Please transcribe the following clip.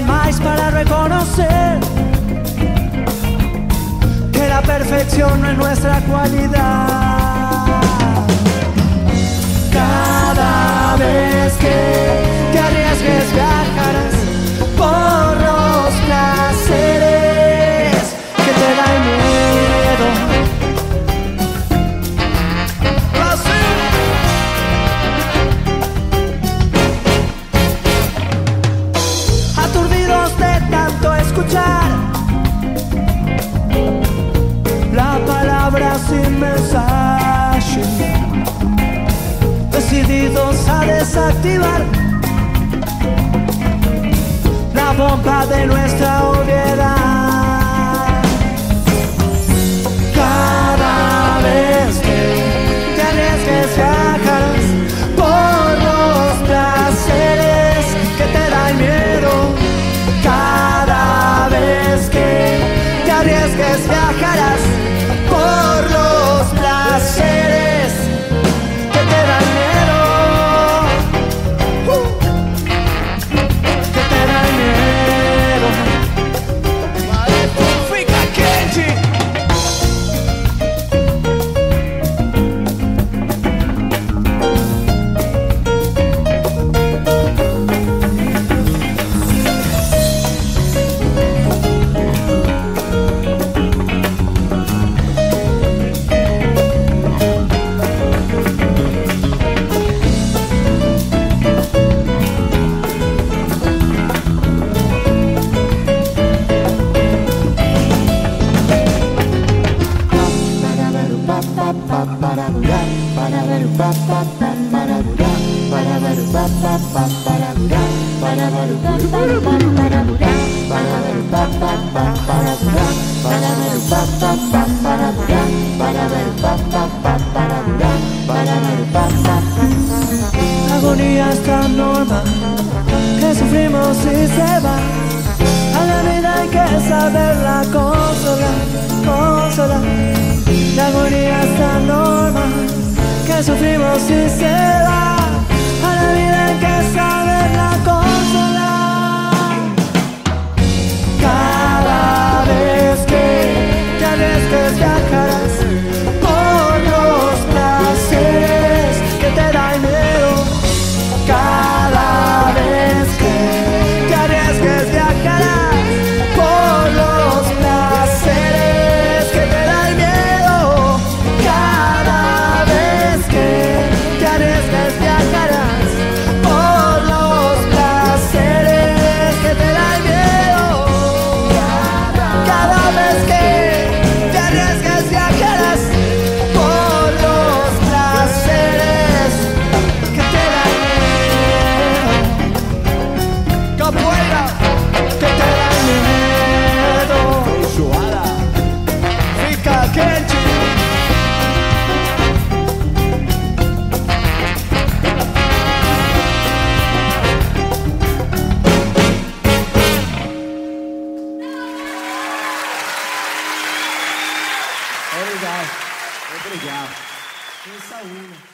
más para reconocer que la perfección no es nuestra cualidad. Cada vez que escuchar la palabra sin mensaje, decididos a desactivar la bomba de nuestra obviedad. Arriesgues viajarás La agonía es tan normal que sufrimos y se va. A la vida hay que saberla consolar, consolar. La agonía es tan normal que sufrimos y se Obrigado. Obrigado. Com saúde.